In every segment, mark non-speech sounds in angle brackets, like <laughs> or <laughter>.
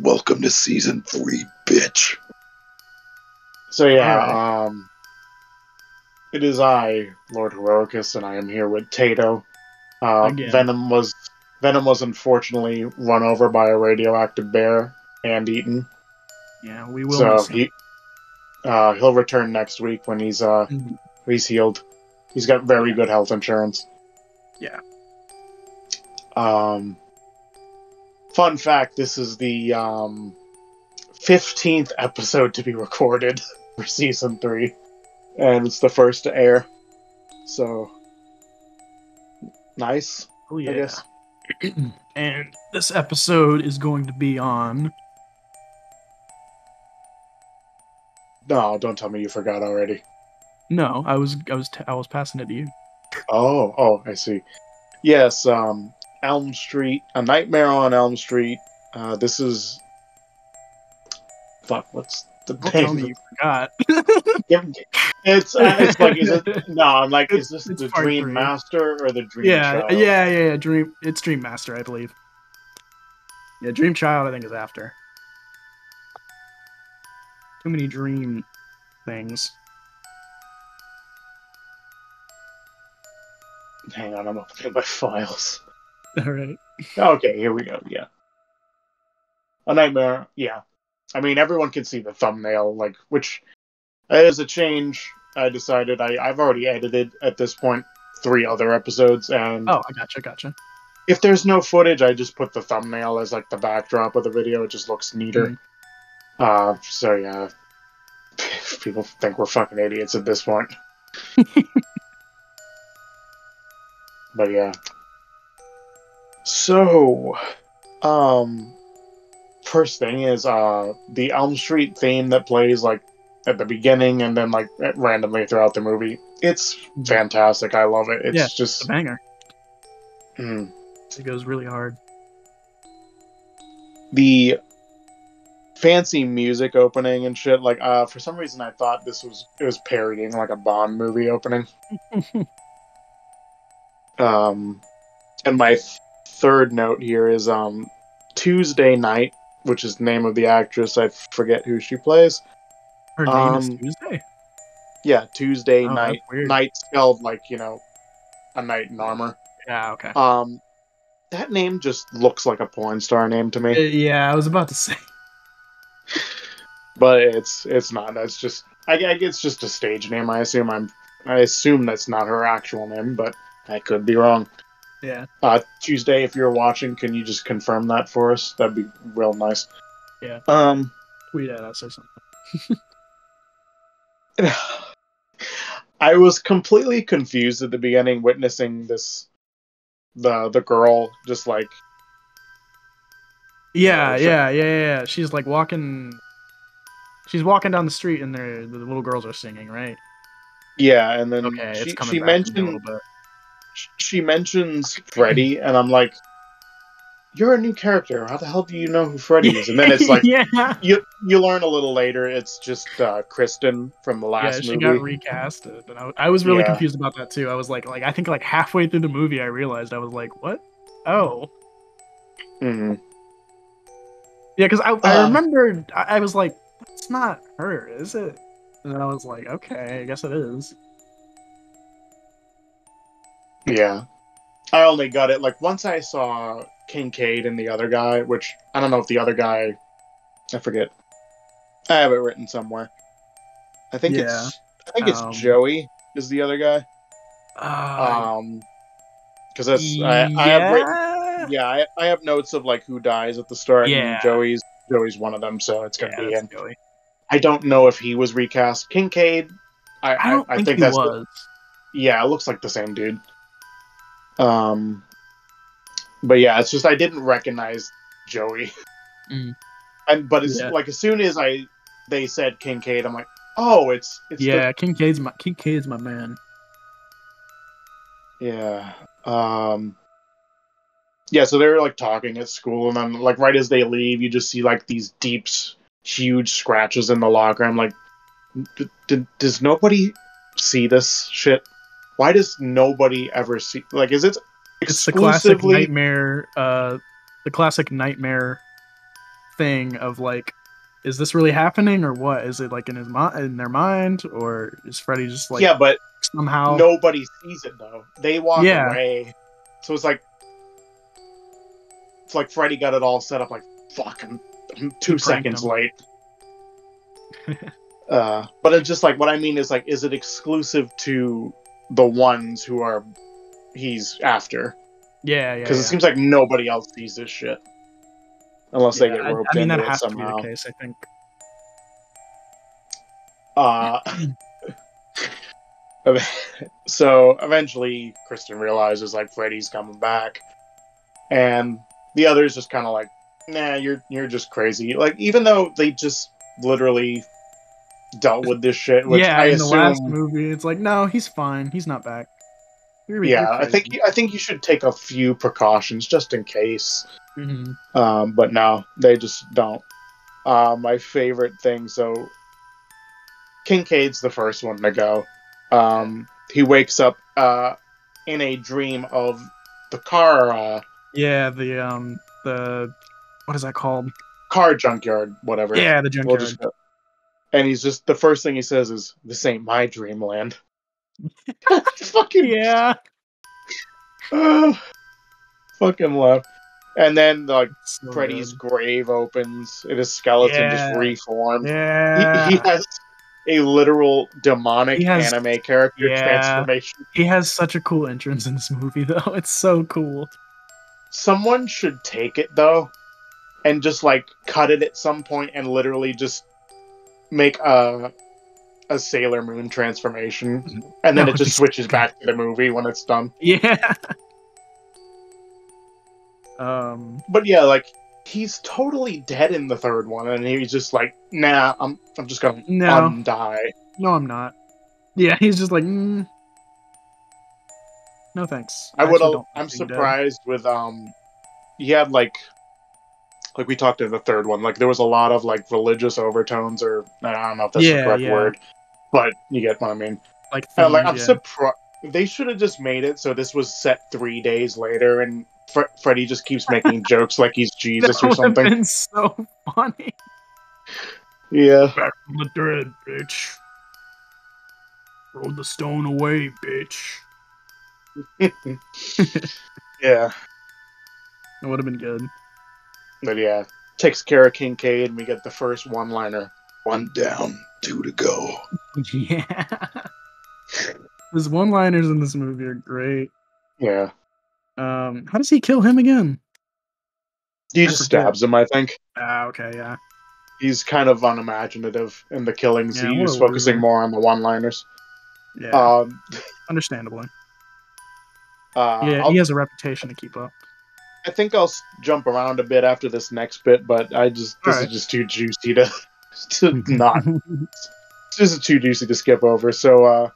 Welcome to season three, bitch. So yeah, um, it is I, Lord Heroicus, and I am here with Tato. Uh, Venom was Venom was unfortunately run over by a radioactive bear and eaten. Yeah, we will so he uh, he'll return next week when he's uh Mhm. he's healed. He's got very good health insurance. Yeah. Um. Fun fact: This is the um fifteenth episode to be recorded <laughs> for season three, and it's the first to air. So nice, Oh I yeah. guess. <clears throat> and this episode is going to be on. No, don't tell me you forgot already. No, I was I was t- I was passing it to you. Oh, oh, I see. Yes, um, Elm Street, A Nightmare on Elm Street. Uh, this is. Fuck, what's the Don't tell me name? you forgot. <laughs> It's uh, it's like is it? <laughs> No, I'm like, is this It's the Dream three. Master or the Dream yeah, Child? yeah, yeah, yeah. Dream. It's Dream Master, I believe. Yeah, Dream Child, I think is after. Too many dream things. Hang on, I'm opening my files. <laughs> All right. Okay, here we go. Yeah, A Nightmare. Yeah, I mean everyone can see the thumbnail, like which is a change. I decided I I've already edited at this point three other episodes, and Oh, I gotcha, gotcha. if there's no footage, I just put the thumbnail as like the backdrop of the video. It just looks neater. Uh, so yeah, <laughs> people think we're fucking idiots at this point. <laughs> but yeah. So, um, first thing is uh the Elm Street theme that plays like at the beginning and then like randomly throughout the movie. It's fantastic. I love it. It's Yeah, just It's a banger. mm. It goes really hard. the fancy music opening and shit like uh for some reason i thought this was it was parodying like a bond movie opening <laughs> um and my third note here is um tuesday Knight which is the name of the actress i forget who she plays Her name is Um, Tuesday. yeah tuesday Oh, night night spelled like you know a knight in armor Yeah. Okay. um that name just looks like a porn star name to me Uh, yeah, I was about to say. but it's it's not. That's just I, I it's just a stage name. I assume I'm I assume that's not her actual name, but I could be wrong. Yeah. Uh, Tuesday, if you're watching, can you just confirm that for us? That'd be real nice. Yeah. Um. Tweet at us or something. <sighs> I was completely confused at the beginning, witnessing this, the the girl just like Yeah, Oh, so- yeah, yeah, yeah, yeah. She's like walking. She's walking down the street, and there the little girls are singing, right? yeah, and then Okay, she, it's coming she back to a mentioned. She mentions Freddy, and I'm like, "You're a new character. How the hell do you know who Freddy is?" And then it's <laughs> like yeah, you you learn a little later. It's just uh, Kristen from the last yeah, she movie. got recast, and I, I was really Yeah. confused about that too. I was like, like I think like halfway through the movie, I realized I was like, what? Oh, Mhm. yeah, because I, I Uh. remembered I, I was like, that's not her, is it? And I was like, okay, I guess it is. Yeah, I only got it like once I saw Kincaid and the other guy, which I don't know if the other guy, I forget. I have it written somewhere. I think Yeah. it's I think it's Um, Joey is the other guy. Uh, Um, because that's I, I have written yeah, yeah, I, I have notes of like who dies at the start, Yeah. and Joey's Joey's one of them, so it's gonna Yeah, be him. Joey. I don't know if he was recast. Kincaid, I I don't I, think, think he that's the- yeah, it looks like the same dude. Um, but yeah, it's just I didn't recognize Joey, Mm. and but it's Yeah. like as soon as I they said Kincaid, I'm like, oh, it's it's the- Yeah, Kincaid's my Kincaid's my man. Yeah. Um Yeah, so they're like talking at school and then like right as they leave you just see like these deep huge scratches in the locker. I'm like does nobody see this shit? Why does nobody ever see like is it It's the classic exclusively nightmare. Uh, the classic nightmare thing of like, is this really happening or what? Is it like in his mind, in their mind, or is Freddy just like yeah, but somehow? nobody sees it though. They walk Yeah. away, so it's like it's like Freddy got it all set up. Like fuck, I'm, I'm two seconds him. late. <laughs> uh, but it's just like what I mean is like, is it exclusive to the ones who are he's after? Yeah, yeah. Because yeah. it seems like nobody else sees this shit, unless they Yeah, get I- roped I, mean, into that it has to somehow. be the case. I think. Uh, <coughs> so eventually, Kristen realizes like Freddy's coming back, and the others just kind of like, "Nah, you're you're just crazy." Like even though they just literally dealt with this shit, which yeah, I in assume, the last movie, it's like, no, he's fine. He's not back. You're, yeah, I think I think you should take a few precautions just in case. hmm Um, but no, they just don't. Uh, my favorite thing, so Kincaid's the first one to go. Um, he wakes up uh, in a dream of the car uh, Yeah, the um, the what is that called? car junkyard, whatever. Yeah, the We'll junkyard. just go- and he's just the first thing he says is, "This ain't my dreamland." <laughs> fucking yeah. uh, <sighs> fucking love. And then like So Freddy's good. grave opens, and his skeleton Yeah. just reforms. Yeah. he, he has a literal demonic has- anime character yeah. transformation. He has such a cool entrance in this movie, though. <laughs> It's so cool. Someone should take it though, and just like cut it at some point and literally just make a a Sailor Moon transformation, <laughs> and then That it just switches so <laughs> back to the movie when it's done. Yeah. Um. But yeah, like he's totally dead in the third one, and he's just like, nah, I'm I'm just gonna No. undie. No, I'm not. Yeah, he's just like. Mm, no thanks. I would. I'm think he's dead. surprised with um, he had like, like we talked in the third one. Like there was a lot of like religious overtones, or I don't know if that's the correct yeah. word, but you get what I mean. Like, Uh, like I'm yeah. surprised they should have just made it so this was set three days later, and Fre- Freddy just keeps <laughs> making jokes like he's Jesus that or would have something. been so funny. Yeah, Back from the dead, bitch. Throw the stone away, bitch. <laughs> yeah, <laughs> It would have been good. But yeah, takes care of Kincaid, and we get the first one-liner. One down, two to go. <laughs> Yeah. His one-liners in this movie are great. Yeah, Um, how does he kill him again? he I just forget. stabs him. I think. Ah, okay, yeah. he's kind of unimaginative in the killings. Yeah, he's focusing loser. more on the one-liners. Yeah, Um, understandably. <laughs> uh, yeah, I'll- he has a reputation to keep up. I think I'll jump around a bit after this next bit, but I just this Alright. is just too juicy to, <laughs> to <laughs> not. This is too juicy to skip over. So uh,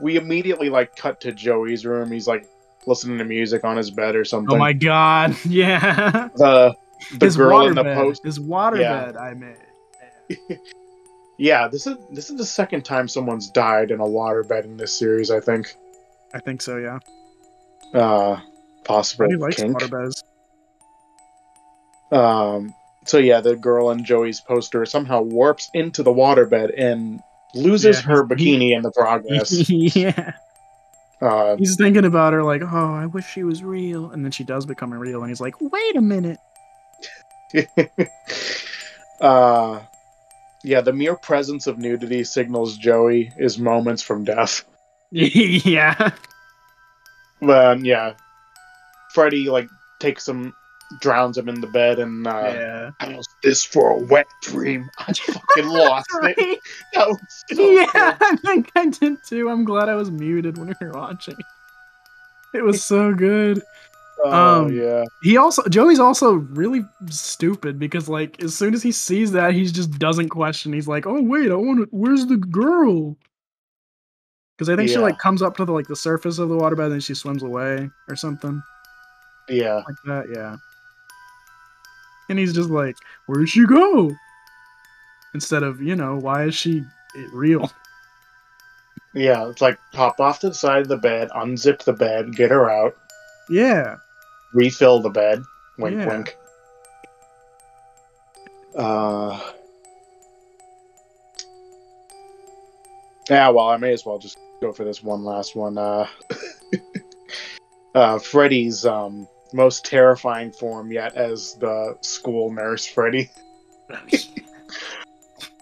we immediately like cut to Joey's room. He's like listening to music on his bed or something. oh my god, <laughs> yeah. The the His girl in waterbed. the post. His waterbed Yeah. I made. Yeah, this is this is the second time someone's died in a waterbed in this series. I think. I think so, yeah. Uh, possible He likes kink. waterbeds. Um, so yeah, the girl in Joey's poster somehow warps into the waterbed and loses Yeah, her he- bikini in the progress. <laughs> yeah. uh, He's thinking about her like, oh, I wish she was real. And then she does become real, and he's like, wait a minute. <laughs> uh, yeah, the mere presence of nudity signals Joey is moments from death. <laughs> yeah. But yeah, Freddy like takes him, drowns him in the bed, and uh, yeah. How's this for a wet dream? <laughs> I fucking <laughs> lost it. That was so <laughs> Yeah, I think I did too. I'm glad I was muted when we were watching. It was so good. Oh Um, yeah. He also Joey's also really stupid because like as soon as he sees that, he just doesn't question. He's like, "Oh wait, I want to. Where's the girl?" Because I think she like comes up to the like the surface of the waterbed and then she swims away or something Yeah. like that. Yeah. And he's just like, "Where'd she go?" Instead of you know, why is she real? <laughs> Yeah, it's like hop off to the side of the bed, unzip the bed, get her out, Yeah. refill the bed. Wink, Yeah. wink. Uh, yeah, well, I may as well just go for this one last one. Uh, <laughs> uh, Freddy's um, most terrifying form yet as the school nurse, Freddy.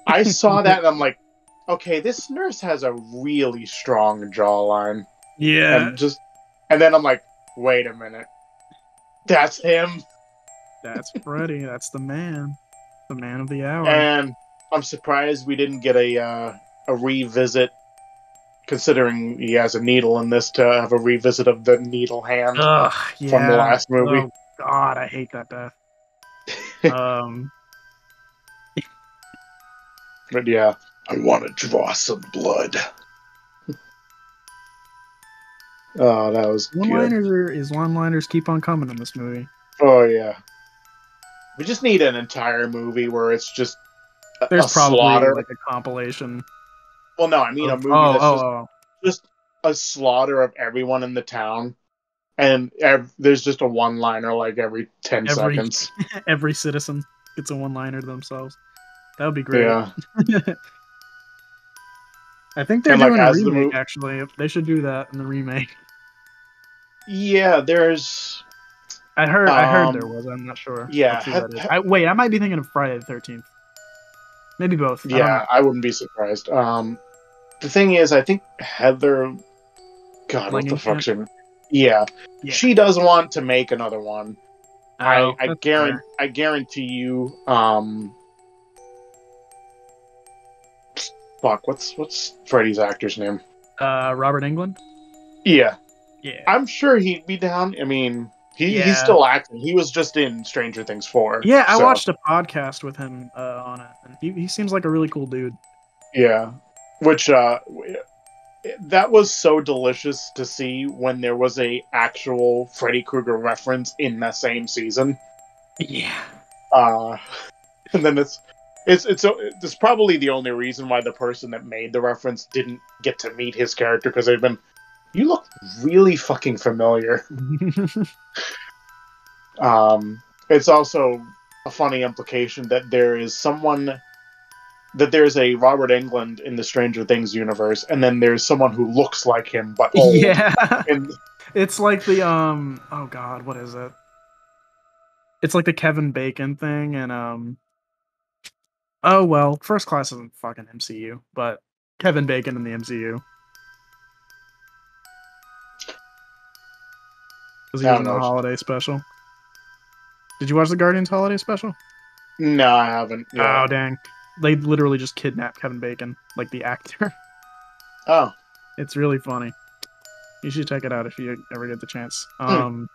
I saw <laughs> that and I'm like, okay, this nurse has a really strong jawline. yeah, And just, and then I'm like, wait a minute, that's him. that's Freddy. That's the man, the man of the hour. And I'm surprised we didn't get a uh, a revisit, considering he has a needle in this to have a revisit of the needle hand. Ugh, yeah. from the last movie. Oh, God, I hate that death. <laughs> um, But yeah, I want to draw some blood. <laughs> oh, that was good. one-liners are, is one-liners keep on coming in this movie. Oh yeah. We just need an entire movie where it's just a, There's a probably slaughter. like a compilation. Well, no, I mean a movie oh, that's oh, just, oh. just a slaughter of everyone in the town, and ev- there's just a one-liner like every ten Every- seconds. <laughs> every citizen gets a one-liner to themselves. That would be great. Yeah, <laughs> I think they're And, like, doing a as the remake. mo- actually, they should do that in the remake. <laughs> yeah. There's I heard. I heard Um, there was. I'm not sure. yeah, Let's have- what it is. I, wait, I might be thinking of Friday the Thirteenth. Maybe both. I Yeah, I wouldn't be surprised. Um, the thing is, I think Heather, God, what the Langenkamp? fuck? Yeah, Yeah. she does want to make another one. know. I, Oh, I guarantee, I guarantee you. Um, fuck, what's what's Freddy's actor's name? Uh, Robert Englund. Yeah, Yeah. I'm sure he'd be down. I mean, he, Yeah. he's still acting. He was just in Stranger Things four. yeah, I so, watched a podcast with him uh, on it, and he, he seems like a really cool dude. Yeah, which uh, that was so delicious to see when there was a actual Freddy Krueger reference in the same season. Yeah. Uh, <laughs> and then it's it's it's it's probably the only reason why the person that made the reference didn't get to meet his character because they've been. You look really fucking familiar. <laughs> Um, it's also a funny implication that there is someone that there's a Robert Englund in the Stranger Things universe, and then there's someone who looks like him but <laughs> old. yeah. And It's like the um. Oh God, what is it? It's like the Kevin Bacon thing, and um. Oh well, First Class isn't fucking MCU, but Kevin Bacon in the MCU. Because he was in the holiday special. Did you watch the Guardians holiday special? no, I haven't. Yeah. Oh dang! They literally just kidnapped Kevin Bacon, like the actor. <laughs> Oh, It's really funny. You should check it out if you ever get the chance. Hmm. Um,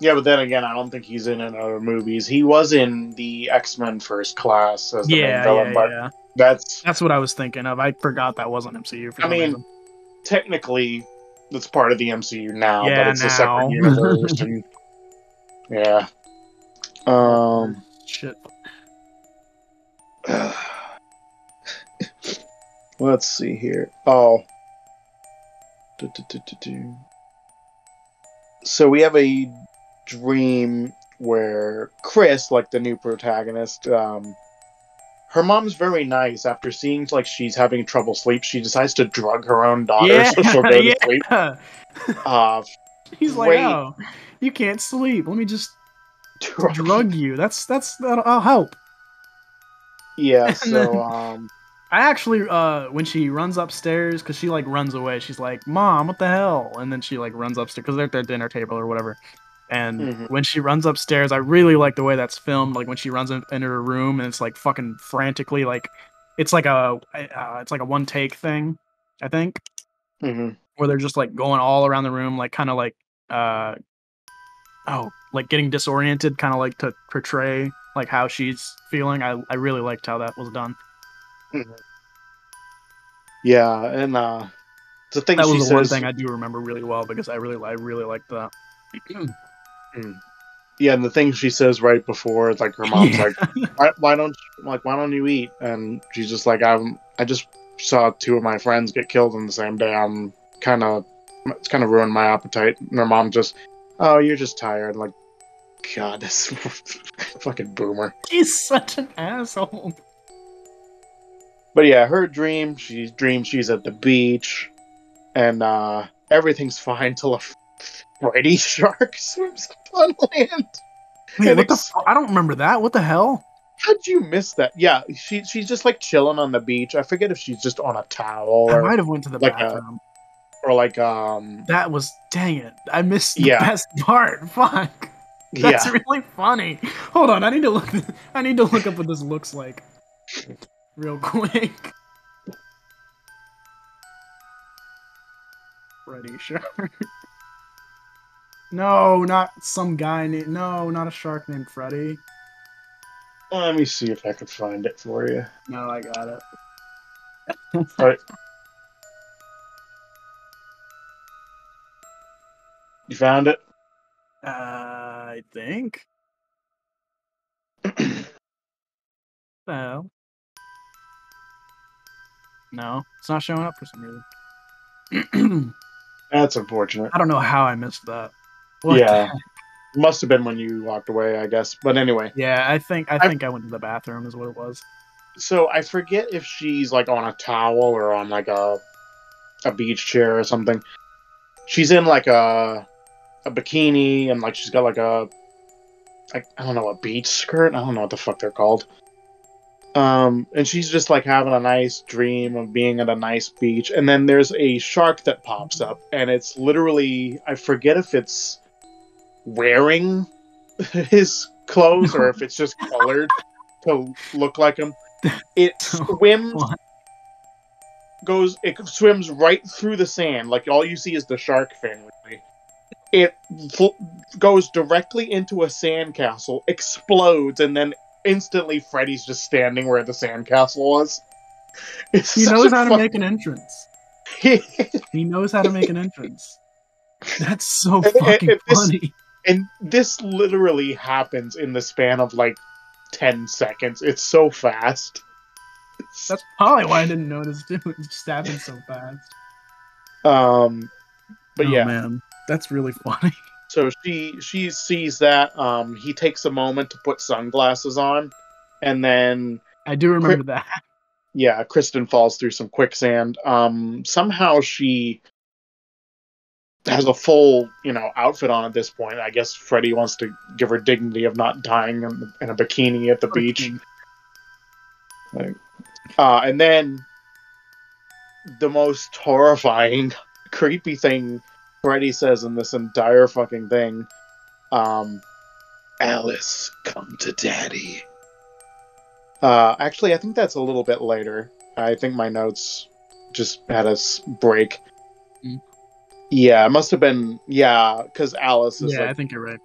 yeah, but then again, I don't think he's in any other movies. He was in the X Men First Class as the main villain, yeah, but yeah. that's That's what I was thinking of. I forgot that wasn't MCU. For I mean, reason. technically that's part of the MCU now, Yeah, but it's a separate universe. and, <laughs> yeah. Um. shit. <sighs> Let's see here. Oh. Du- du- du. So we have a dream where Chris, like the new protagonist, um, her mom's very nice. After seeing like she's having trouble sleep, she decides to drug her own daughter Yeah, so she'll go to sleep. <laughs> Uh, He's like, oh, you can't sleep. Let me just <laughs> drug- drug you. That's that's that'll, I'll help. Yeah. <laughs> So um, I actually, uh, when she runs upstairs, because she like runs away, she's like, "Mom, what the hell?" And then she like runs upstairs because they're at their dinner table or whatever. And Mhm. when she runs upstairs, I really like the way that's filmed. Like when she runs in, into her room and it's like fucking frantically, like it's like a, uh, it's like a one take thing, I think, mhm. where they're just like going all around the room, like kind of like, uh, oh, like getting disoriented, kind of like to portray like how she's feeling. I I really liked how that was done. yeah, and uh, the thing that she was the one says- thing I do remember really well because I really I really liked that. <clears throat> Yeah, and the thing she says right before, it's like her mom's Yeah. like, why, "Why don't like Why don't you eat?" And she's just like, "I'm. I just saw two of my friends get killed in the same day. I'm kind of. It's kind of ruined my appetite." And her mom just, "Oh, you're just tired. Like, God, this <laughs> fucking boomer. He's such an asshole. But yeah, her dream, she dreams she's at the beach, and uh everything's fine till a Freddy <laughs> shark swims up on land. Wait, what the ex- fu- I don't remember that. What the hell? How'd you miss that? Yeah, she she's just like chilling on the beach. I forget if she's just on a towel I or, might have went to the like a- bathroom. or like um That was dang it. I missed the Yeah. best <laughs> part. Fuck. <laughs> That's yeah. really funny. Hold on, I need to look <laughs> I need to look up what this looks like. Real quick. Freddy Shark. <laughs> No, not some guy named no, not a shark named Freddy. Let me see if I can find it for you. No, I got it. Alright. You found it? I think. <coughs> Well. No, it's not showing up for some reason. That's unfortunate. I don't know how I missed that. What Yeah. Must have been when you walked away, I guess. But anyway, Yeah, I think I I- think I went to the bathroom is what it was. so I forget if she's like on a towel or on like a a beach chair or something. She's in like a a bikini and like she's got like a like I don't know a beach skirt. I don't know what the fuck they're called. Um, and she's just like having a nice dream of being at a nice beach, and then there's a shark that pops up, and it's literally I forget if it's wearing <laughs> his clothes or if it's just <laughs> colored to look like him. It <laughs> swims What? goes it swims right through the sand like all you see is the shark fin really. It fl- goes directly into a sandcastle explodes and then instantly freddy's just standing where the sandcastle was <laughs> it's He knows how to make an entrance. <laughs> He knows how to make an entrance. That's so And- and- fucking and this- funny. and this literally happens in the span of like 10 seconds it's so fast That's probably why I didn't notice too. <laughs> It just happened so fast. um but Oh, yeah man, that's really funny. <laughs> So she she sees that. Um, he takes a moment to put sunglasses on, and then I do remember that. <laughs> yeah, Kristen falls through some quicksand. Um, somehow she has a full you know outfit on at this point. I guess Freddy wants to give her dignity of not dying in, in a bikini at the beach. Like, Uh, and then the most horrifying, <laughs> creepy thing Freddy says in this entire fucking thing. Um, Alice, come to daddy. uh, actually, I think that's a little bit later. I think my notes just had us break. Mm. Yeah, it must have been yeah, because Alice is Yeah, I think you're right.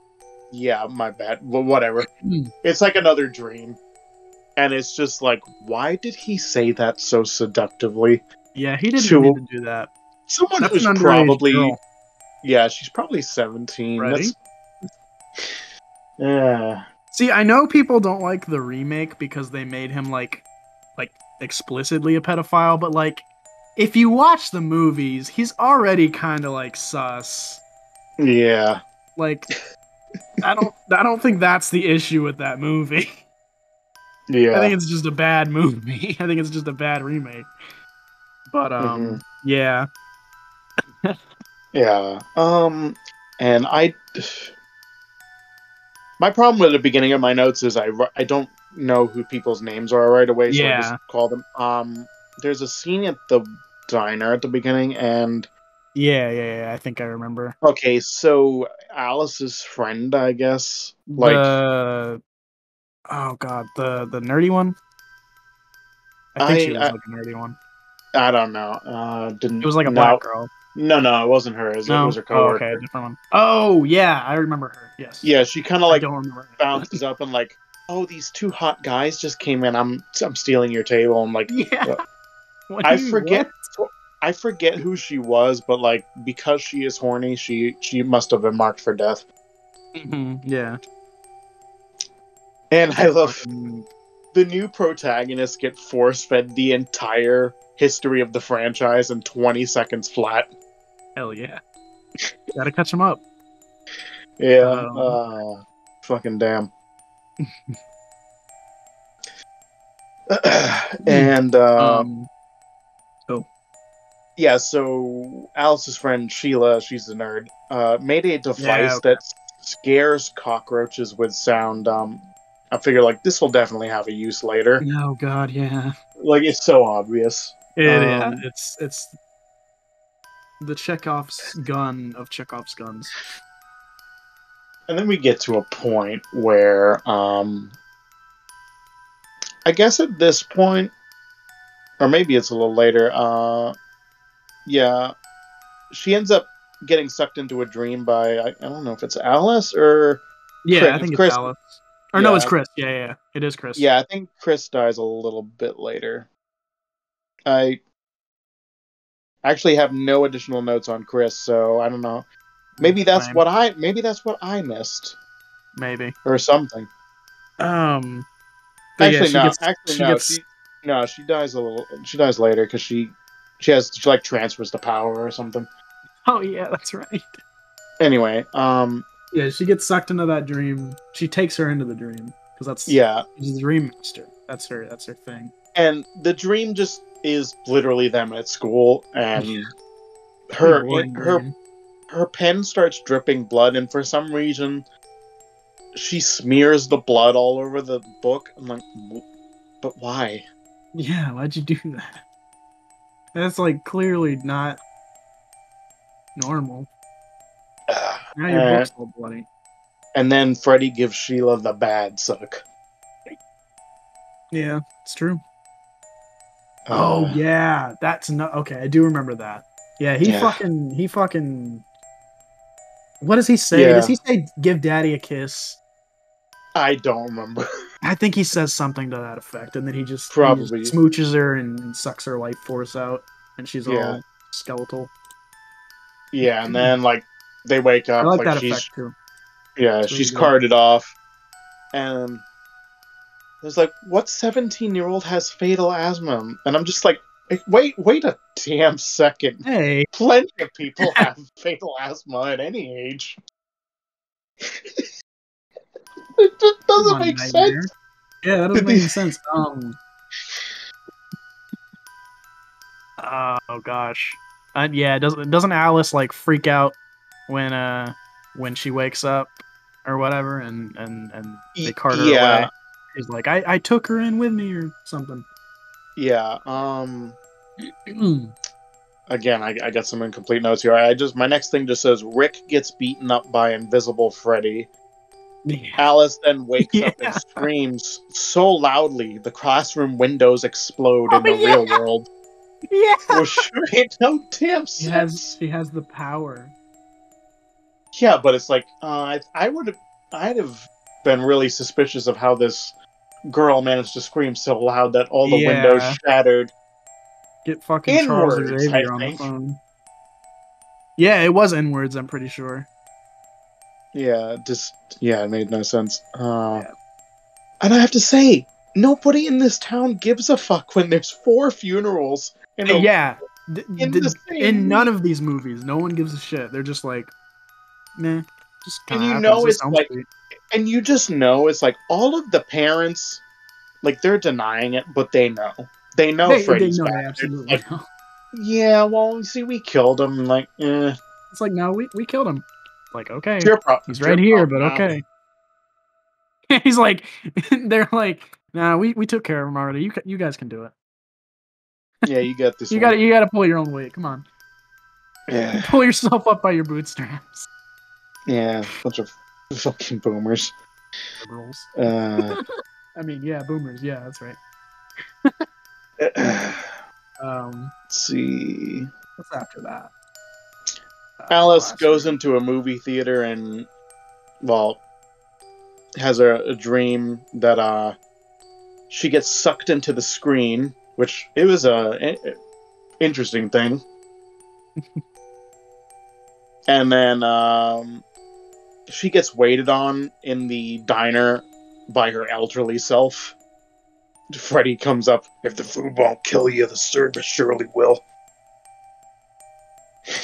yeah, my bad. Well, whatever. Mm. It's like another dream, and it's just like, why did he say that so seductively? Yeah, he didn't Sure. need to do that. Someone That's who's probably girl. Yeah, she's probably seventeen. Freddy? That's yeah. See, I know people don't like the remake because they made him like like explicitly a pedophile, but like if you watch the movies, he's already kind of like sus. Yeah. Like I don't I don't think that's the issue with that movie. <laughs> Yeah. I think it's just a bad movie. <laughs> I think it's just a bad remake. But um Mhm. yeah. Yeah. Um and I My problem with the beginning of my notes is I I don't know who people's names are right away, so I just call them. Um there's a scene at the diner at the beginning and Yeah, yeah, yeah. I think I remember. okay, so Alice's friend, I guess, like the Oh god, the the nerdy one? I think I- she was I- like a nerdy one. I don't know. Uh didn't It was like a no, black girl. No, no, it wasn't hers. No? It was her coworker. oh, okay, a different one. Oh, yeah, I remember her. Yes. Yeah, she kind of like her. bounces up and like, "Oh, these two hot guys just came in. I'm I'm stealing your table." I'm like, <laughs> Yeah. I forget. what? I forget who she was, but like because she is horny, she she must have been marked for death. Mhm, Yeah. And I love the new protagonists get force fed the entire history of the franchise in 20 seconds flat. Hell yeah. Gotta catch him up. Yeah. Um, uh, Fucking damn. <clears throat> and um, um, yeah, so Alice's friend Sheila, she's a nerd, uh, made a device Yeah, that scares cockroaches with sound. Um, I figure like this will definitely have a use later. oh god, yeah. Like it's so obvious. It, yeah, Um, it's it's the Chekhov's gun of Chekhov's guns. And then we get to a point where, um, I guess at this point, or maybe it's a little later. Uh, yeah, she ends up getting sucked into a dream by I, I don't know if it's Alice or Yeah, Chris- I think Chris- it's Alice. Or no, it's Chris. Yeah, yeah, yeah. it is Chris. yeah, I think Chris dies a little bit later. I actually have no additional notes on Chris, so I don't know. Maybe that's Lame. what I maybe that's what I missed maybe. or something. Um, but yeah, actually, she no. gets- actually, she no. gets- She, no, she dies a little. She dies later because she, she has she like transfers the power or something. Oh yeah, that's right. Anyway, um, Yeah, she gets sucked into that dream. She takes her into the dream because that's yeah, she's the dream master. That's her. That's her thing. and the dream just is literally them at school, and Yeah. her Boring her her pen starts dripping blood, and for some reason, she smears the blood all over the book. I'm like, but why? Yeah, why'd you do that? That's like clearly not normal. <sighs> Now your Uh, book's all bloody. And then Freddy gives Sheila the bad suck. Yeah, it's true. Oh Uh, yeah, that's no okay. I do remember that. Yeah, he Yeah. fucking he fucking. What does he say? Yeah. Does he say give daddy a kiss? I don't remember. <laughs> I think he says something to that effect, and then he just, he Probably. just smooches her and sucks her life force out, and she's Yeah. all skeletal. Yeah, and then like they wake I up, like like, that she's effect too. yeah, It's she's carted off, and there's like, what seventeen year old has fatal asthma? And I'm just like, wait, wait a damn second. Hey, Plenty of people <laughs> have fatal asthma at any age. <laughs> it just doesn't on, make Nightmare. sense. Yeah, that doesn't make any <laughs> sense. Um. Oh gosh. Uh, yeah, doesn't doesn't Alice like freak out when uh when she wakes up or whatever, and and and they Y- cart her yeah. away. She's like, I I took her in with me or something. Yeah. Um. Again, I, I got some incomplete notes here. I just my next thing just says Rick gets beaten up by Invisible Freddy. yeah. Alice then wakes up <laughs> and screams so loudly the classroom windows explode in Oh, the yeah. real world. yeah. Which made no damn She has she has the power. Yeah, but it's like uh, I, I would have I'd have been really suspicious of how this girl managed to scream so loud that all the Yeah. windows shattered. Get fucking Charles Xavier on the phone. Yeah, it was inwards. I'm pretty sure. Yeah, just yeah, it made no sense. Uh, Yeah. And I have to say, nobody in this town gives a fuck when there's four funerals. In a, yeah, th- in same in none of these movies, no one gives a shit. They're just like, meh. Just And you know it's like- sweet. And you just know it's like all of the parents, like they're denying it, but they know. They know they, they Freddy's know back. absolutely like, know. yeah, well, see, we killed him. Like, eh, It's like, no, we, we killed him. Like, okay, it's your pro- he's it's right here, but problem now. okay. <laughs> he's like, <laughs> they're like, nah, we, we took care of him already. You you guys can do it. Yeah, you got this. <laughs> You got you got to pull your own weight. Come on, Yeah, pull yourself up by your bootstraps. yeah, bunch of <laughs> fucking boomers. Liberals. Uh, <laughs> I mean, yeah, boomers. Yeah, that's right. <clears throat> um, let's see. what's after that? Uh, Alice goes into a movie theater and, well, has a, a dream that uh, she gets sucked into the screen, which it was a interesting thing. <laughs> and then um, she gets waited on in the diner by her elderly self. Freddy comes up. If the food won't kill you, the service surely will. <sighs>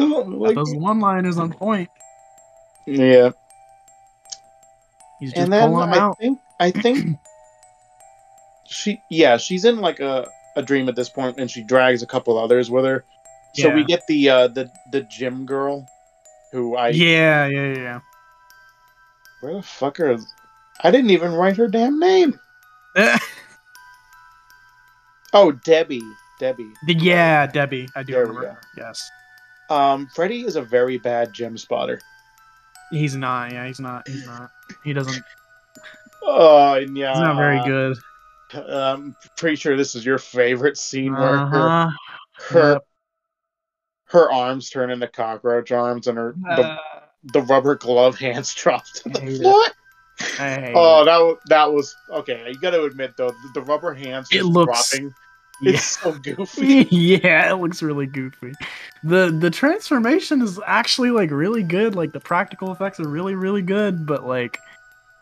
Oh, like, Those one liners on point. yeah. He's just and then pulling them I out. think I think <clears throat> she yeah she's in like a, a dream at this point and she drags a couple others with her. So we get the uh the the gym girl who I Yeah, yeah, yeah. where the fuck are I didn't even write her damn name. <laughs> Oh Debbie Debbie. Yeah, Debbie. I do There remember. her, Yes. Um, Freddy is a very bad gem spotter. He's not. Yeah, he's not. He's not. He doesn't. <laughs> Oh, yeah. He's not very good. I'm pretty sure this is your favorite scene where her Uh-huh. her, Yep. Her arms turn into cockroach arms and her the, Uh, the rubber glove <laughs> hands drop to the I it. floor. I Oh, it. that that was okay. You got to admit though, the, the rubber hands It looks- dropping. Yeah. It's so goofy. <laughs> yeah, it looks really goofy. the The transformation is actually like really good. Like the practical effects are really, really good. But like,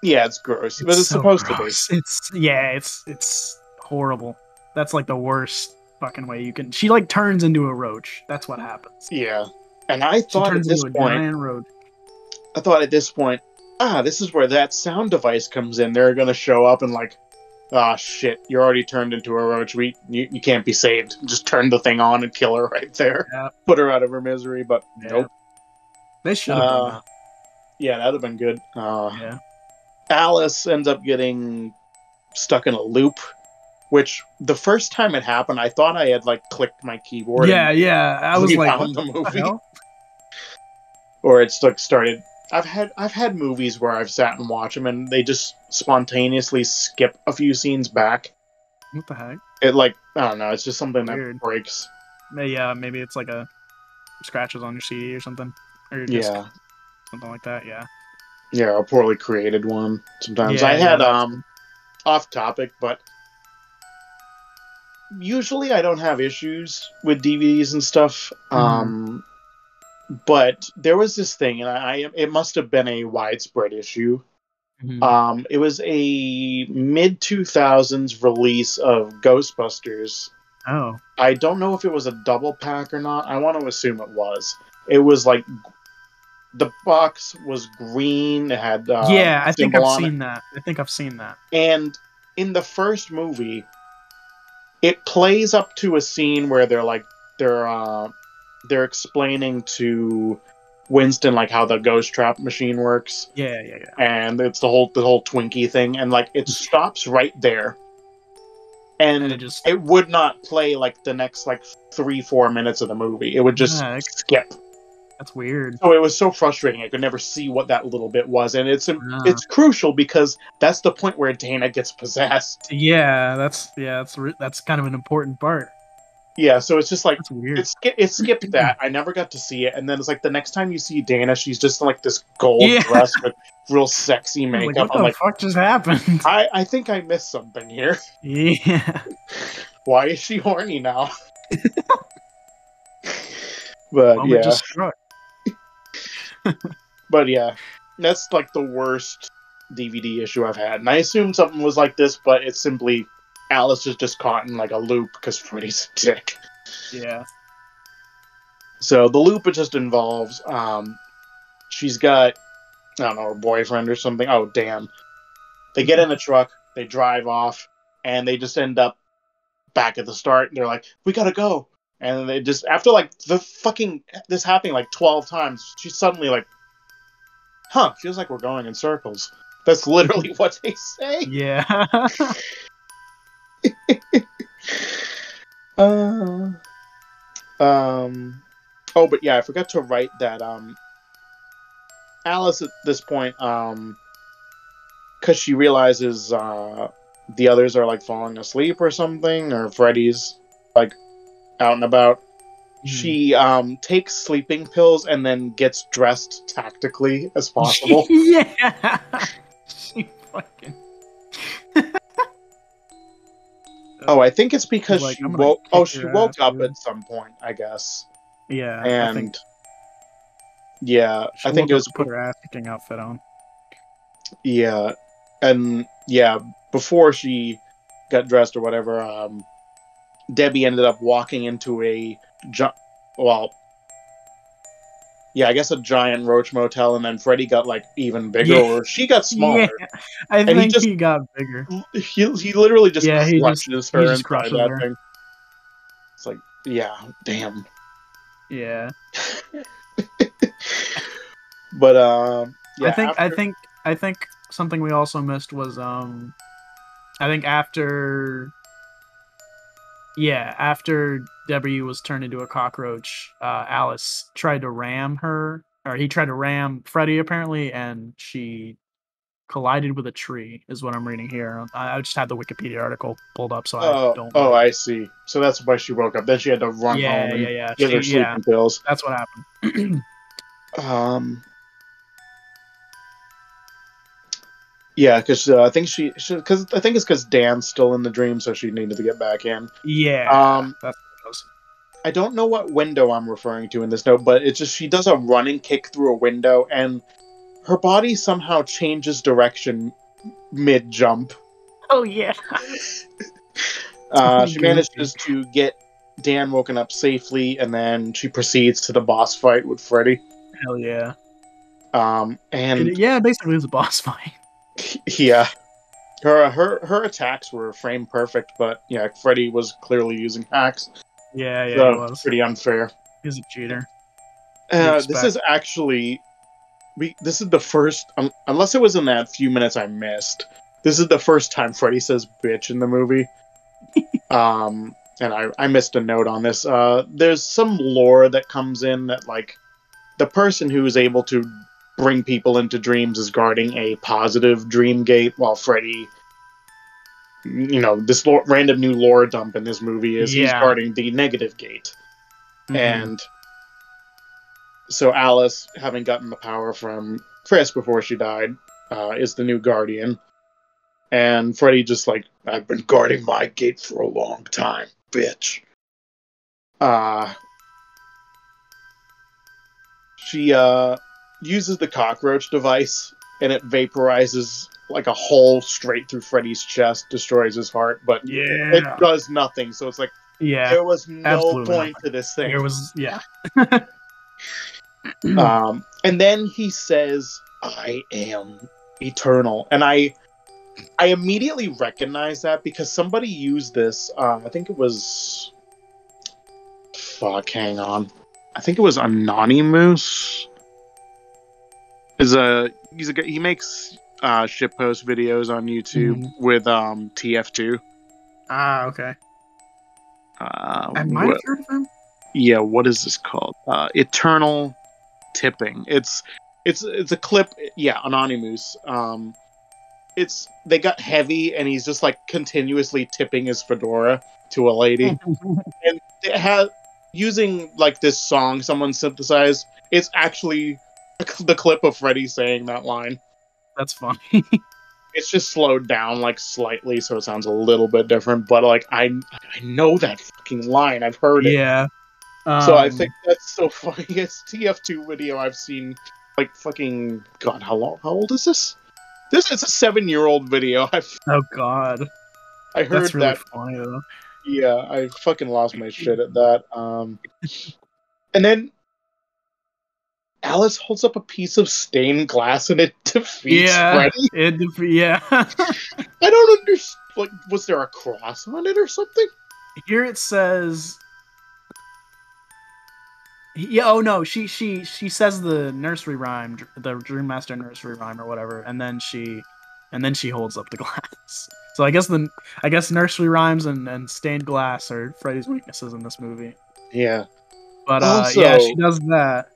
yeah, it's gross, but it's so supposed gross. To be. It's yeah, it's it's horrible. That's like the worst fucking way you can. She like turns into a roach. That's what happens. Yeah, and I thought at this point. I thought at this point, ah, this is where that sound device comes in. They're gonna show up and like, ah, shit, you're already turned into a roach. We, you, you can't be saved. <laughs> Just turn the thing on and kill her right there. Yeah. Put her out of her misery. But Yeah. nope. They should have Uh, that. Yeah, that'd have been good. Uh, Yeah. Alice ends up getting stuck in a loop, which the first time it happened, I thought I had like clicked my keyboard. Yeah, yeah. I was like, the movie, <laughs> or it's like started. I've had I've had movies where I've sat and watched them, and they just spontaneously skip a few scenes back. What the heck? It like I don't know. It's just something that breaks. Yeah, maybe it's like a scratches on your CD or something, or disc, Yeah, something like that. Yeah. yeah, a poorly created one. Sometimes Yeah, I had that's- um off topic, but usually I don't have issues with DVDs and stuff. Mm-hmm. Um, but there was this thing, and I, it must have been a widespread issue. Mhm. Um, it was a mid two thousands release of Ghostbusters. oh. I don't know if it was a double pack or not. I want to assume it was. It was like the box was green. It had uh, yeah, I think I've on it. seen that. I think I've seen that. And in the first movie, it plays up to a scene where they're like they're uh, they're explaining to Winston like how the ghost trap machine works, Yeah, yeah, yeah. and it's the whole the whole Twinkie thing, and like it <laughs> stops right there, And and it just it would not play like the next like three four minutes of the movie. It would just Yeah, skip. That's weird. So it was so frustrating. I could never see what that little bit was, and it's Ah. it's crucial because that's the point where Dana gets possessed. Yeah, that's yeah, that's that's kind of an important part. Yeah, so it's just like weird. it, sk- it skipped that. I never got to see it, and then it's like the next time you see Dana, she's just in like this gold Yeah. dress with real sexy makeup. I'm like, what I'm the like, fuck just happened? I I think I missed something here. <laughs> yeah. Why is she horny now? <laughs> but Moment yeah, just struck. <laughs> but yeah, that's like the worst DVD issue I've had, and I assume something was like this, but it's simply Alice is just caught in like a loop because Freddy's a dick. Yeah. So the loop it just involves um she's got I don't know, her boyfriend or something. Oh damn. They get in a truck, they drive off, and they just end up back at the start. And they're like, We gotta go. And they just after like the fucking this happening like twelve times, she's suddenly like Huh, feels like we're going in circles. That's literally <laughs> what they say. Yeah. <laughs> Uh, um. Oh, but yeah, I forgot to write that. Um. Alice at this point, um, because she realizes uh the others are like falling asleep or something, or Freddy's like out and about. She um takes sleeping pills and then gets dressed tactically as possible. <laughs> yeah. she fucking. <laughs> oh, I think it's because Like, she woke. Oh, she woke up at some point, I guess. Yeah. I and think yeah, she I think it was put her ass kicking outfit on. yeah, and yeah, before she got dressed or whatever, um, Debbie ended up walking into a. Well, yeah, I guess a giant roach motel, and then Freddy got like even bigger, Yeah. or she got <laughs> smaller. Yeah, I he think he, just- got bigger. He, he literally just Yeah, he just- crushes he her just inside crushes that her. thing. It's like, yeah, damn. Yeah, <laughs> But um, yeah, I think I think I think something we also missed was um, I think after. Yeah, after W was turned into a cockroach, uh, Alice tried to ram her, or he tried to ram Freddy apparently, and she collided with a tree. Is what I'm reading here. I, I just had the Wikipedia article pulled up, so I Oh, don't. oh, I see. So that's why she woke up. Then she had to run yeah, home and yeah, yeah. get her sleeping yeah, pills. that's what happened. <clears throat> Um, yeah, because uh, I think she, because I think it's because Dan's still in the dream, so she needed to get back in. yeah, Um, that's what it was. I don't know what window I'm referring to in this note, but it's just she does a running kick through a window, and her body somehow changes direction mid jump. Oh yeah. Uh, <laughs> she manages to get Dan woken up safely, and then she proceeds to the boss fight with Freddy. Hell yeah. Um, and And, yeah, basically it was a boss <laughs> fight. <laughs> yeah, her her her attacks were frame perfect, but yeah, Freddy was clearly using hacks, Yeah, yeah, so it was. pretty unfair. He's a cheater. Uh, this is actually, we. This is the first, um, unless it was in that few minutes I missed. This is the first time Freddy says "bitch" in the movie. <laughs> um, and I I missed a note on this. Uh, there's some lore that comes in that like, the person who is able to bring people into dreams is guarding a positive dream gate, while Freddy. You know, this lore, random new lore dump in this movie is he's guarding the negative gate Mhm. and so Alice, having gotten the power from Chris before she died, uh, is the new guardian. And Freddy just like, I've been guarding my gate for a long time, bitch. Uh, she uh, uses the cockroach device, and it vaporizes like a hole straight through Freddy's chest, destroys his heart, but yeah, it does nothing. So it's like yeah. there was no absolutely point to this thing. There was yeah. <clears throat> um, and then he says, "I am eternal," and I, I immediately recognize that because somebody used this. Uh, I think it was, fuck, hang on, I think it was an0nymooose. Is a he's a he makes uh shitpost videos on YouTube Mhm. with um TF2. ah, okay. Uh, I might what- heard of him. yeah what is this called uh eternal tipping it's it's it's a clip yeah an0nymooose um it's they got heavy and he's just like continuously tipping his fedora to a lady <laughs> and it has using like this song someone synthesized it's actually the clip of freddy saying that line That's funny. <laughs> it's just slowed down like slightly so it sounds a little bit different but like i i know that fucking line i've heard it yeah. So I Um, think that's so <laughs> funny. It's TF2 video I've seen like fucking God, how long how old is this? This is a seven year old video. <laughs> I've Oh God, I heard that's really that funny though. yeah, I fucking lost my shit at that. Um and then Alice holds up a piece of stained glass and it <laughs> defeats Yeah. Freddy. It, yeah. <laughs> I don't understand. Like, was there a cross on it or something? Here it says. Yeah. Oh no. She she she says the nursery rhyme, the Dream Master nursery rhyme or whatever, and then she, and then she holds up the <laughs> glass. So I guess the I guess nursery rhymes and, and stained glass are Freddy's weaknesses in this movie. Yeah. But uh, yeah, she does that.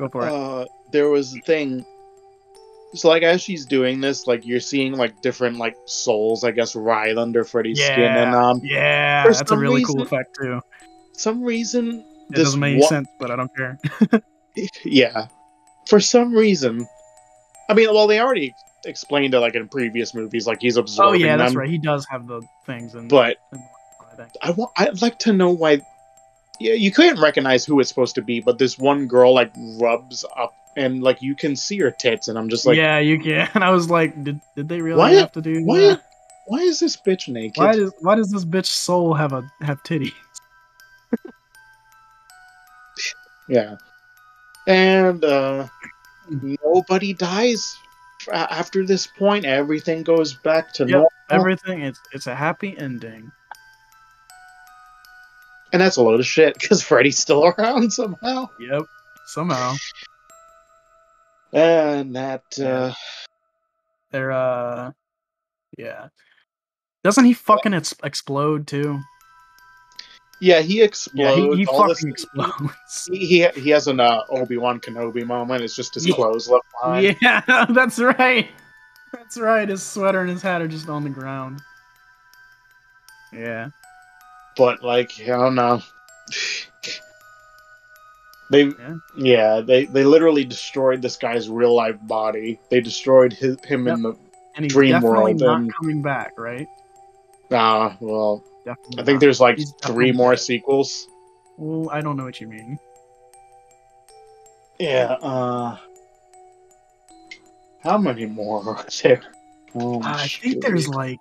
Go for it. uh, there was a thing. So like as she's doing this, like you're seeing like different like souls, I guess, writhe under Freddy's skin, and Yeah. um, Yeah, that's a really cool effect too. some reason It this doesn't make wa- sense, but I don't care. <laughs> Yeah, for some reason, I mean, well, they already explained it like in previous movies, like he's absorbing. Oh yeah, that's them. right. He does have the things, and But I. I want, I'd like to know why. Yeah, you couldn't recognize who it's supposed to be, but this one girl like rubs up, and like you can see her tits, and I'm just like, yeah, you can. <laughs> And I was like, did did they really Why- have to do why? that? Why is this bitch naked? Why does why does this bitch soul have a have titty? <laughs> Yeah. And uh, nobody dies after this point. Everything goes back to Yep, normal. Everything it's it's a happy ending. And that's a load of shit because Freddy's still <laughs> around somehow. Yep. Somehow And that, uh, they're uh, yeah. Doesn't he fucking ex- explode too? yeah, he explodes. Yeah, he, he fucking <laughs> this- explodes. He, he he has an uh, Obi Wan Kenobi moment. It's just his Yeah. clothes left behind. Yeah, <laughs> that's right. That's right. His sweater and his hat are just on the ground. Yeah. But like, I don't know. <sighs> They Yeah. yeah. they they literally destroyed this guy's real life body. They destroyed his, him in the And he's Dream definitely world not and- coming back, right? ah well. Definitely I think not. there's like He's three more dead. sequels. Well, I don't know what you mean. Yeah. uh How many more are there? Oh, I think there's like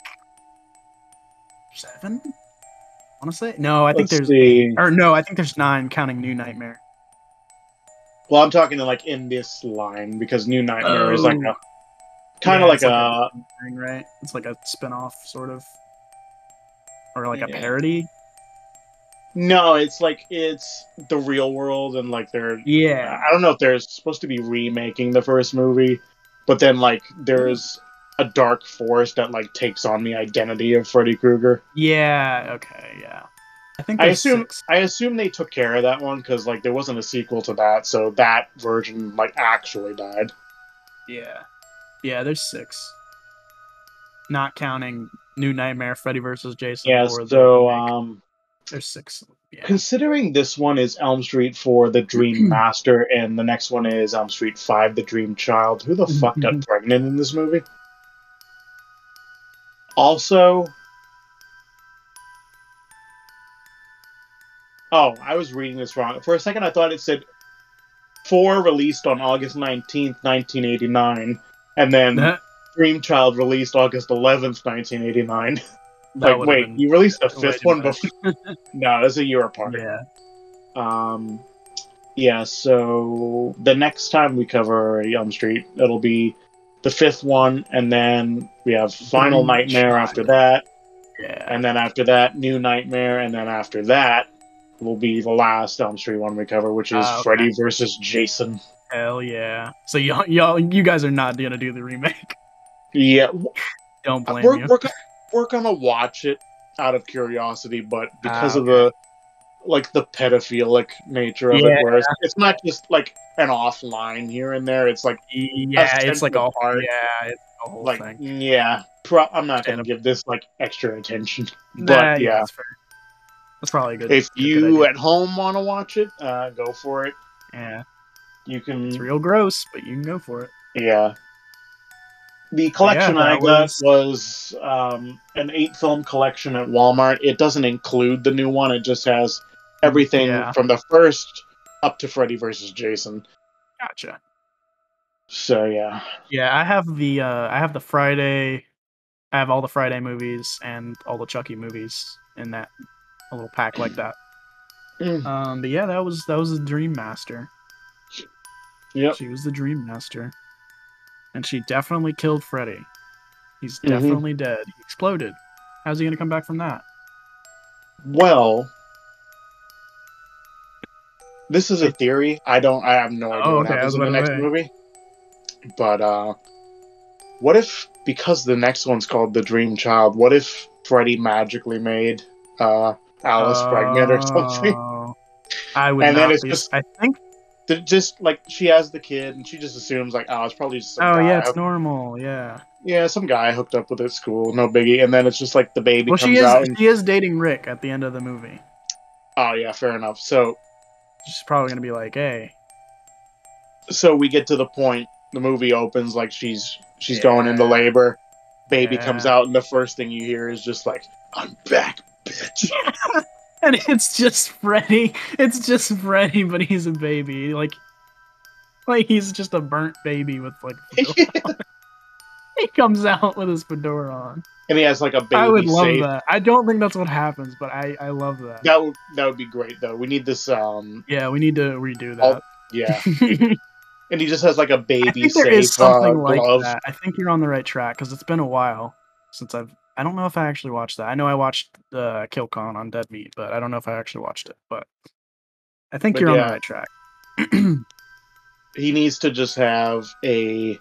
seven. Want to say no. I think Let's there's see. or no. I think there's nine, counting New Nightmare. Well, I'm talking to like in this line because New Nightmare is like Oh. a kind of Yeah, like it's a thing, right? It's like a spin-off sort of, or like a parody. no. It's like it's the real world and like they're Yeah. I don't know if they're supposed to be remaking the first movie, but then like there's a dark force that like takes on the identity of Freddy Krueger. Yeah. Okay. Yeah. I think I assume six. I assume they took care of that one because like there wasn't a sequel to that, so that version like actually died. Yeah. Yeah. There's six. Not counting New Nightmare, Freddy versus Jason. Yeah, or the so um, there's six. Yeah. considering this one is Elm Street for the Dream <clears throat> Master, and the next one is Elm Street Five, the Dream Child. Who the fuck got pregnant in this movie? Also, oh, I was reading this wrong. For a second, I thought it said four released on August nineteenth, nineteen eighty nine, and then That- Dream Child released August eleventh, nineteen eighty nine. <laughs> Like, wait, you released the fifth one much. before? <laughs> no, that's a year apart. Yeah. Um, yeah, so the next time we cover Elm Street, it'll be the fifth one, and then we have Final Nightmare after that, Yeah. and then after that, New Nightmare, and then after that will be the last Elm Street one we cover, which is Ah, okay. Freddy versus Jason. Hell yeah. So y'all, y'all, you guys are not gonna do the remake. Yeah, Don't blame we're, you. we're, we're gonna watch it out of curiosity, but because Ah, of the like the pedophilic nature of Yeah. it, where it's, not just like an offline here and there. It's like yeah, it's like a part. yeah, it's a whole like thing. yeah. Pro- I'm not gonna give this like extra attention, <laughs> Nah, but yeah. that's. That's probably a good. If good you idea. at home want to watch it, uh, go for it. yeah, You can, it's real gross, but you can go for it. yeah. The collection that I got was- was um, an eight film collection at Walmart. It doesn't include the new one. It just has everything Yeah. from the first up to Freddy versus Jason. Gotcha. So yeah, Yeah, I have the uh I have the Friday I have all the Friday movies and all the Chucky movies in that a little pack like that. <clears throat> Mm. Um but yeah, that was that was the Dream Master. yep. She was the Dream Master. And she definitely killed Freddy. He's Mhm. definitely dead. He exploded. How's he gonna come back from that? Well, this is a theory. I don't. I have no idea Oh, what okay, happens in the next say. movie. But uh, what if because the next one's called the Dream Child? What if Freddy magically made uh, Alice pregnant or something? Oh, I would And then it's be. just- I think. Th- Just like she has the kid, and she just assumes like, oh, it's probably just some Oh guy. yeah, it's normal. Yeah. yeah, some guy hooked up with at school, no biggie. And then it's just like the baby Well, comes she is. out. And, She is dating Rick at the end of the movie. oh yeah, fair enough. So She's probably gonna be like, "Hey, so we get to the point the movie opens like she's she's going into labor baby comes out and the first thing you hear is just like i'm back bitch <laughs> and it's just Freddy. It's just Freddy, but he's a baby. Like, like he's just a burnt baby with like. a fedora on. he comes out with his fedora on. And he has like a baby I would love safe. that. I don't think that's what happens, but I I love that. that would that would be great though we need this um Yeah, we need to redo that. Al- Yeah, <laughs> and he just has like a baby think safe is something uh, like glove. that. I think you're on the right track because it's been a while since I've. I don't know if I actually watched that. I know I watched uh, Kill Count on Dead Meat, but I don't know if I actually watched it. But I think But you're on the right track. <clears throat> He needs to just have a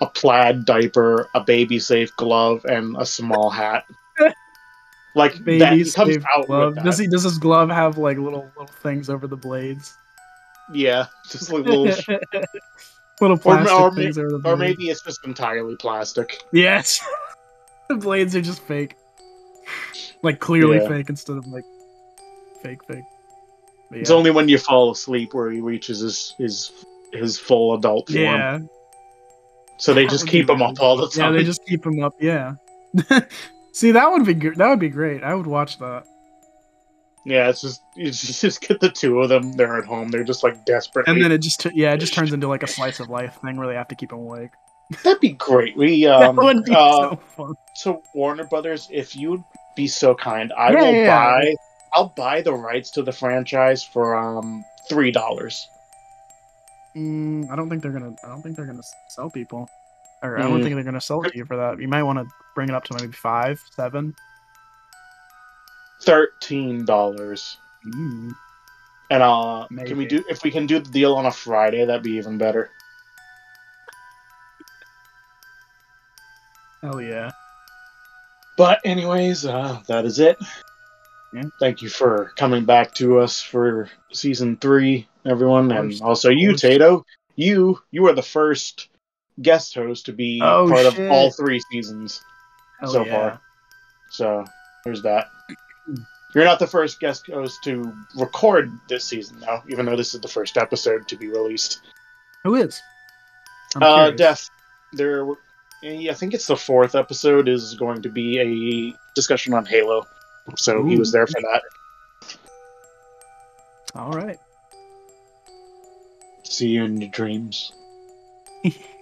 a plaid diaper, a baby safe glove, and a small hat. <laughs> Like Baby safe glove. Does he? Does his glove have like little little things over the blades? Yeah, just like little, <laughs> little or, plastic or, things over the or maybe it's just entirely plastic. Yes. <laughs> the blades are just fake. Like clearly Yeah. fake instead of like fake fake. But It's only when you fall asleep where he reaches his his his full adult form. yeah. So they just keep them up all the time. Yeah, they just keep them up. Yeah. <laughs> See, that would be. That would be great. I would watch that. Yeah, it's just you <laughs> just get the two of them. They're at home. They're just like desperate. And then it just tu- yeah, it just turns <laughs> into like a slice of life thing where they have to keep them awake. that'd be great. We that um, would be uh, so fun. so Warner Brothers, if you'd be so kind, I Yeah, will yeah, yeah. buy. I'll buy the rights to the franchise for um three dollars. Mm, I don't think they're gonna. I don't think they're gonna sell people. Or I don't Mm. think they're gonna sell to you for that. You might want to bring it up to maybe five, seven. Thirteen dollars. Mm. And uh, can we do if we can do the deal on a Friday? That'd be even better. Hell yeah. But anyways, uh, that is it. Yeah. Thank you for coming back to us for season three, everyone, and also you. Tato. You you are the first guest host to be Oh, part shit. of all three seasons Hell so yeah. far. So there's that. You're not the first guest host to record this season, though, even though this is the first episode to be released. Who is? I'm Uh, curious. Def, there. I think it's the fourth episode is going to be a discussion on Halo, so he was there for that. All right. See you in your dreams. <laughs>